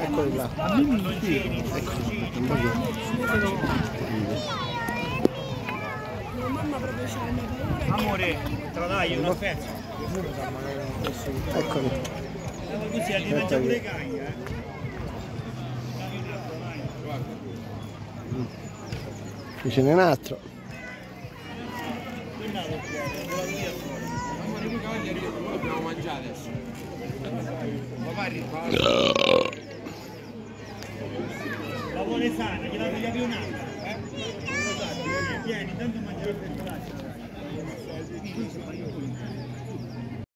Eccoli là. Eccoli, pochino. Amore, te la dai una pezzo. Eccoli. Così alimenta pure i cani, eh. Qui ce n'è un altro. Dobbiamo mangiare adesso. Papà arriva. Vuole sana, gliela devi aprire un'altra. Eh? Vieni, tanto mangiare per